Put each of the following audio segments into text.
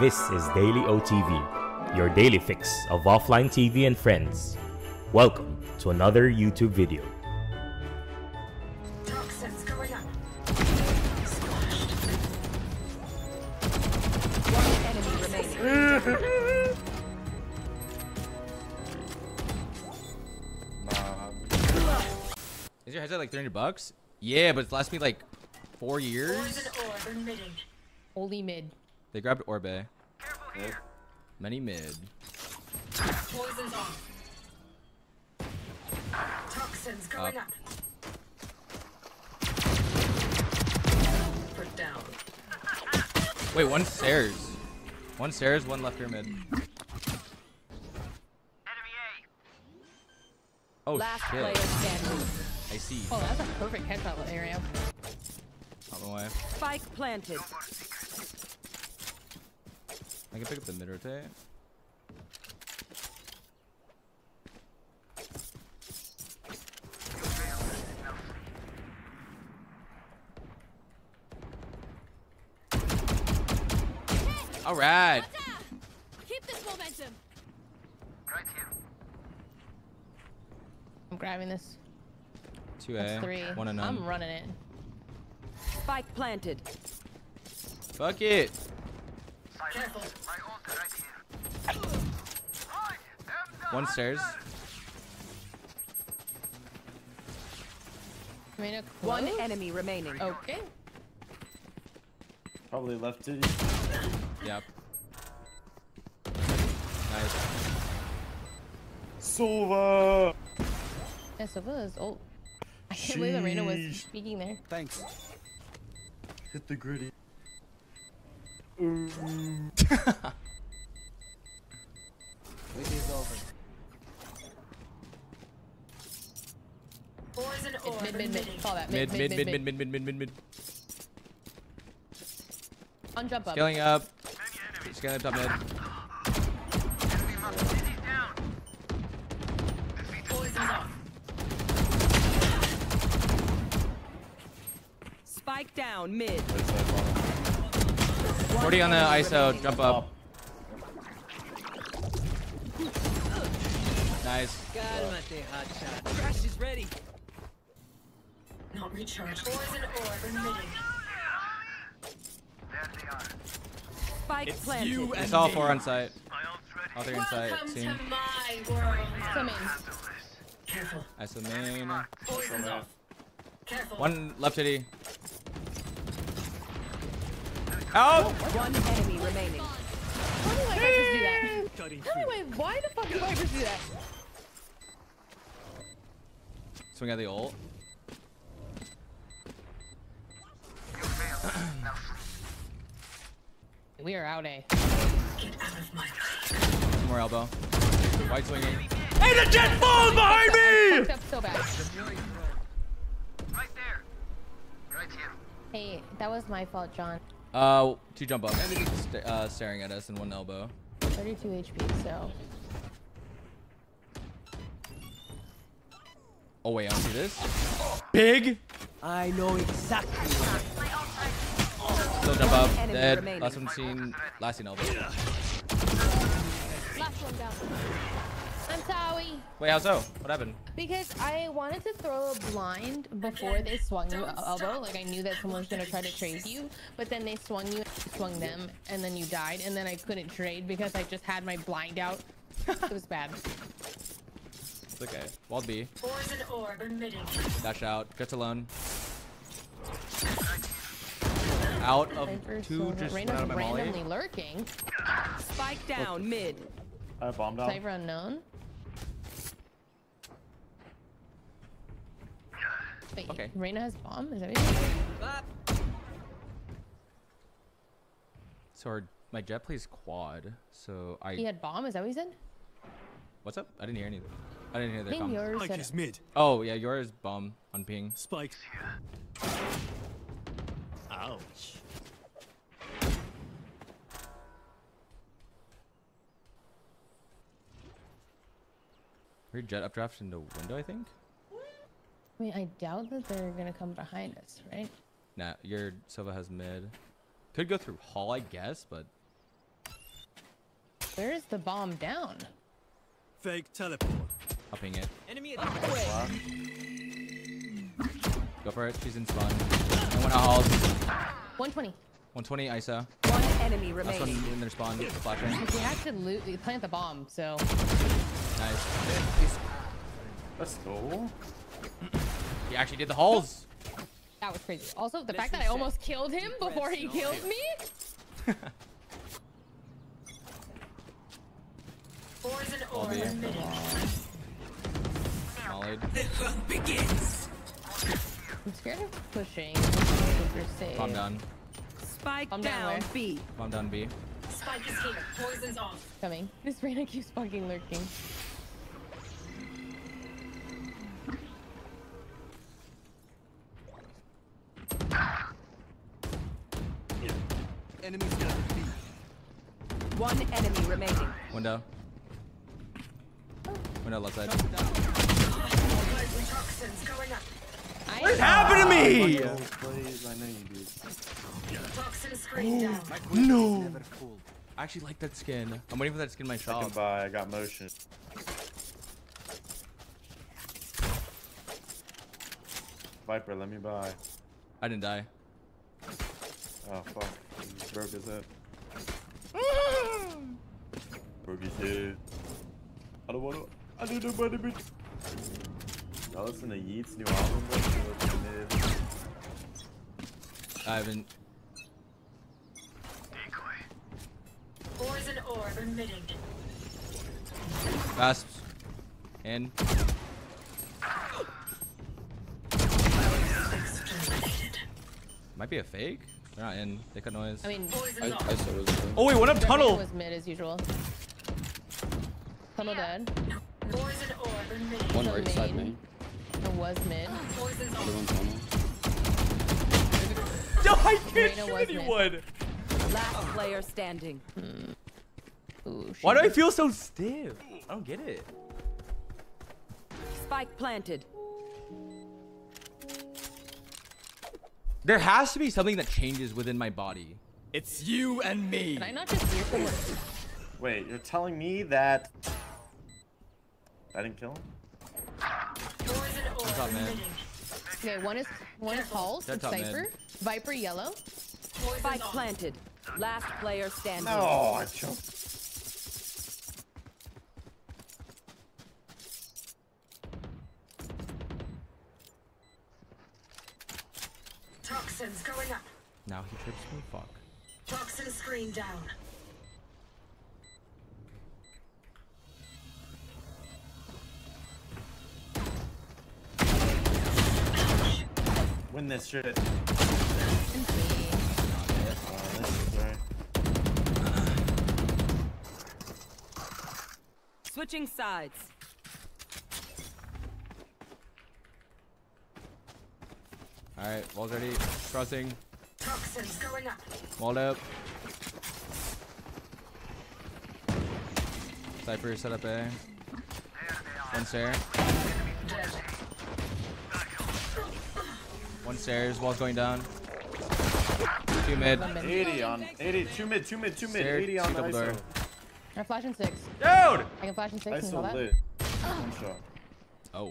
This is Daily OTV, your daily fix of offline TV and friends. Welcome to another YouTube video. Toxins going up. One enemy remaining. Is your headset like 300 bucks? Yeah, but it's lasted me like four years. Poison orb emitting. Only mid. They grabbed Orbe. Many mid. Poison's off. Toxins going Up. up. Down. Wait, one stairs. One stairs, one left pyramid. Oh Last shit. player standing. I see. Oh, that's a perfect headshot area. Out my way. Spike planted. I can pick up the mid rotate. All right. Keep this momentum. I'm grabbing this. Two That's A. three. One and I'm running it. Spike planted. Fuck it. Careful. One stairs. I mean, a One enemy remaining. Okay. Probably left titty. Yep. Nice. Sova! Yeah, Sova is old. I can't believe that Reyna was speaking there. Thanks. Hit the gritty. Ooh. Poison Mid, mid, mid, mid. Call that. Mid, mid, mid, mid, mid, mid, mid, mid, mid. On jump up. Scaling up. Scaling up top mid. Spike down mid. 40 on the ISO. Uh, jump up. Nice. Crash is ready. Not recharged. Poison orb emitting. Spike planted. It's all four on site. All three on site. Team. to my world. Come in. Careful. ISO main. Careful. One left titty. Out! One enemy remaining. How do my Vipers do that? How do my, why the fuck do Vipers do that? Swing at the ult. We are out eh? A. Get out of my way. More elbow. White swinging. Fucked up so bad. Hey, that was my fault, John. Uh, two jump up. St uh, staring at us and one elbow. 32 HP, so. Oh wait, I don't see this. Big. I know exactly. Still jump up. Enemy Dead. remaining. Last one seen. Last seen elbow. Last one down. I'm sorry. Wait, how so? What happened? Because I wanted to throw a blind before they swung you elbow. Like I knew that someone was gonna try to trade you, but then they swung you, swung them, and then you died, and then I couldn't trade because I just had my blind out. it was bad. It's okay. Walled B. Poison orb emitting. Dash out. Gets alone. Out of Viper, two. Just went out of my molly. randomly lurking. Spike down mid. I bombed out. Cypher unknown. Wait, Okay. Reyna has bomb? Is that what you So our, my Jett plays quad. So I. He had bomb? Is that what he said? What's up? I didn't hear anything. I didn't hear I the think comment. yours Spike said is mid. Oh yeah, yours bomb on ping. Spike. Ouch. Your Jett updraft into window, I think. I mean, I doubt that they're gonna come behind us, right? Nah, your Sova has mid. Could go through hall, I guess, but Where's the bomb down? Fake teleport. Upping it. Enemy at the. Go for it. She's in spawn. And one out halls. 120. 120 ISO. One enemy Last one remaining. in their spawn. Flashing. We had to loot, we plant the bomb, so. Nice. Let's go. He actually did the halls. That was crazy. Also, the fact that I almost killed him before he killed me. Poison All orb B. emitting. Mollied. I'm scared of pushing. For safe. Bomb down. Spike I'm down down there. B. Bomb down B. Spike is here. Poison's off. Coming. This Reyna keeps fucking lurking. Window. Window left side. Toxins going. What happened to me? Oh, Please, I know you do. Toxin screen down. No. Never cool. I actually like that skin. I'm waiting for that skin in my I shop. can buy. I got motion. Viper, let me buy. I didn't die. Oh fuck. He broke his head. broke his head. I don't wanna. I need nobody to be. Y'all listen to Yeet's new album, bro? She looks. I haven't. Poison orb emitting. Gasps. In. Might be a fake. They're not in. They cut noise. I mean, Poison's off. oh wait, one up tunnel. was mid as usual. Tunnel dead. Poison orb emitting. One right side main. main. It was mid. Poison's Other off. tunnel. No, I can't Reyna shoot was mid. anyone. Last player standing. Hmm. Ooh, Why do I feel so stiff? I don't get it. Spike planted. There has to be something that changes within my body. It's you and me. Can I not just hear someone? Wait, you're telling me that I didn't kill him? Poison top orb man. Okay, one is one is Halls, Dead it's mid. Cypher, Viper yellow. Poison's Spike planted. Last player standing. No, I choked. Toxins going up. Now he trips me. Fuck. Toxin screen down. Win this shit. And. Uh, this right. Switching sides. All right, wall's ready. Crossing. Toxins going up. Walled up. Cypher set up A. One stair. One stairs. Wall's going down. Two mid. 80 on 80. Two mid, two mid, two mid. Stair, 80 on the double door. ISO. I'm flashing six. Dude! I can flash in six and all ISO that. One shot. Oh.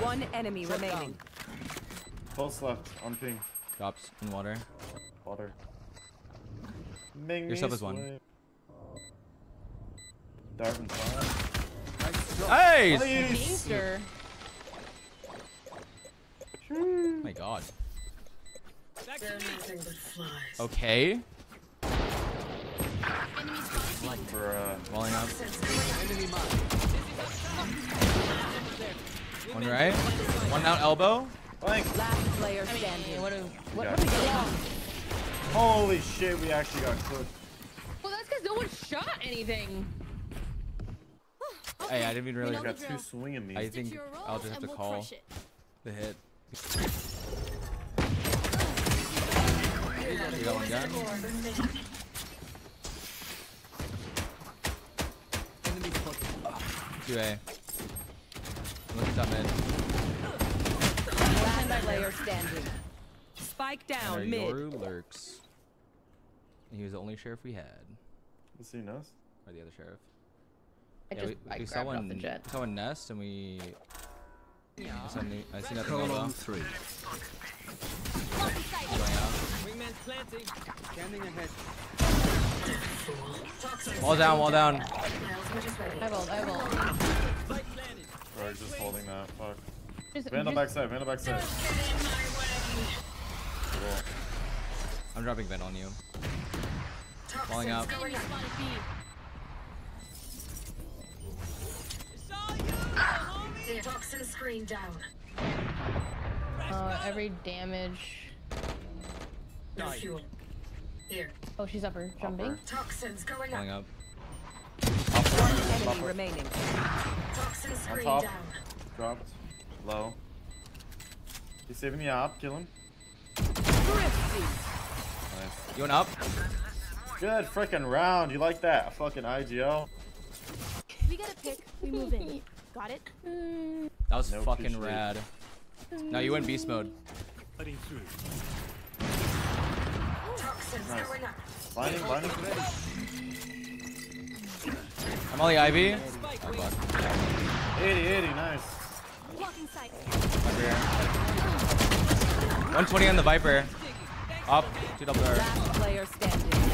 One enemy Shut remaining. Pulse left on ping. Drops in water. Water. Ming Yourself me is one. sway. Darwin five. Hey! Please. Gangster. my god. They're nothing. Okay. For uh, Walling up. Toxins going up. One right. One out elbow. Blank. Last player standing. what what, what we? Holy shit, we actually got cooked. Well, that's because no one shot anything. Hey, I didn't even We really know got two drill. swinging me. I think I'll just have to call the hit. We got one gun. Orb emitting. Enemy 2A. Look at that mid. Last player standing. Spike And down mid. Yoru lurks. He was the only sheriff we had, Let's see Nest. or the other sheriff. I yeah, just we, I we saw grabbed off one. the Jett. Saw one nest, and we. I saw, I see nothing going on. Uh, three. Blocking. Wingman's planting. Scanning ahead. Toxins Wall down, wall down. Now switch is ready. I will. I will. Light planted. Bro, just holding that. Fuck. Just, Vandal just- backside, Vandal backside. Cool. I'm dropping vent on you. Falling out. up. Screen down. Uh, every damage. No fuel. Here. Oh, she's upper. Jumping. Upper. Toxins going Falling up. up. One enemy remaining. Toxin screen top. down. Dropped. Low. He's saving the op. Kill him. Thrifty. Nice. You went up? Good freaking round. You like that? Fucking IGL. We get a pick. We move in. Got it? That was No fucking appreciate. rad. No, you went beast mode. Cutting through. Nice. going up. Binding, binding. I'm Ollie Ivy. Spike Oh, fuck. 80, 80. Nice. Blocking sight. Viper here. 120 on the Viper. Up. Two double door. Last player standing.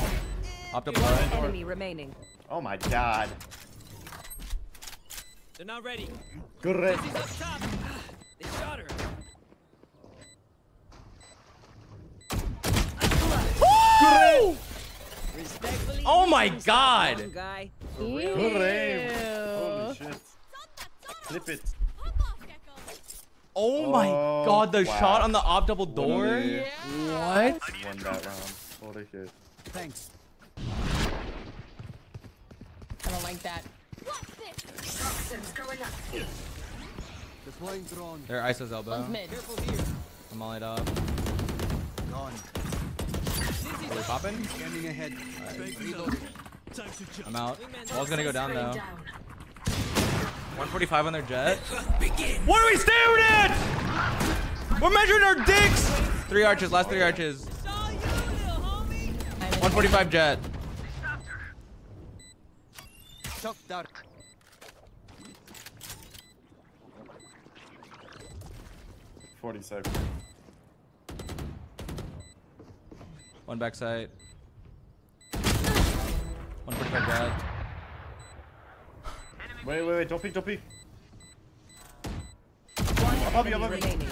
Up double door. Enemy remaining. Oh my god. They're not ready. Great. She's up top. They shot her. Respectfully. Oh my god! guy. Great. Ew. Holy shit. Flip it. Hop. Oh my Oh, god, the wow. shot on the op double door? Literally What? Won that round. Holy shit. Thanks. I don't like that. Watch this. Toxins going up. Deploying drone. There, ISO's elbow. One's mid. Careful here. I'm all up. Gone. Are we popping? Scanning ahead. Reloading. Time to jump. I'm out. Wingman's Wall's gonna go down Screen though. 145 on their Jett. What are we staring at? We're measuring our dicks! Three arches, last three arches. Saw you, little homie. 145 Jett. Shock. Forty-seven. One backside. 145 Jett. Wait, wait, wait. Don't peek, don't peek. One Above you, enemy above you. remaining.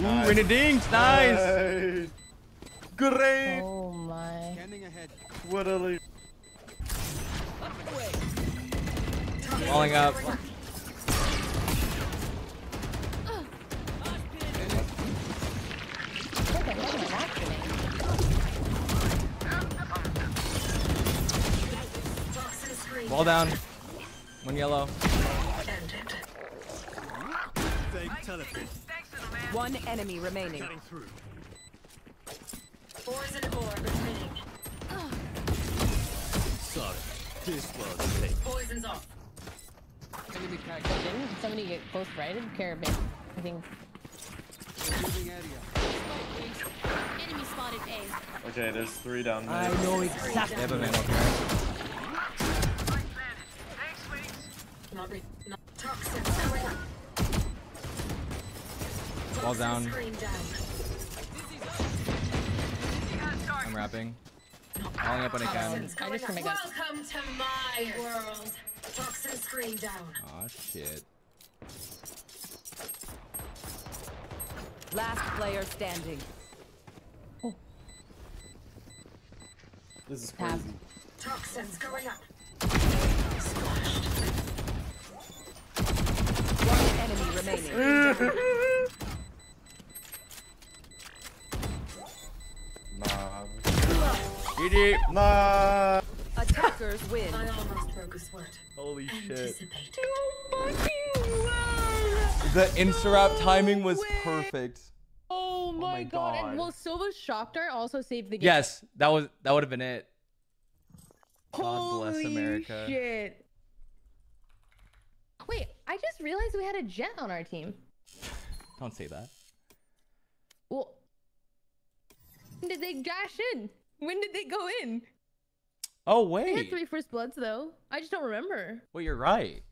Ooh, in a dinks, nice! Hey. Great. Oh my. Scanning ahead. What a lead. Falling up. What the hell is happening? Toxin screen Wall down. One yellow. Fake teleport. One enemy remaining. Cutting through. Poison orb. Sorry. This was fake. Poison's off. Enemy tag. Didn't somebody get close right? Carabin. I think. Enemy spotted A. Okay, there's three down there. I know exactly. have a man up. Not re- not toxins going up. Wall down. I'm wrapping. Falling up when I can. I just up. remember- Welcome to my world. Toxin screen down. Aw, shit. Last player standing. Oh. This is Tab. crazy. Toxins going up. One enemy remaining. Nah. GG. Nah. Attackers win. I almost broke a sweat. Holy Anticipate. Oh the insta timing was perfect. Oh, oh my, my god. God. And well, Sova's shock dart also saved the game. Yes, that was that would have been it. God bless America. Shit. Wait, I just realized we had a Jett on our team. Don't say that. Well, when did they dash in? When did they go in? Oh wait. They had three first bloods though. I just don't remember. Well, you're right.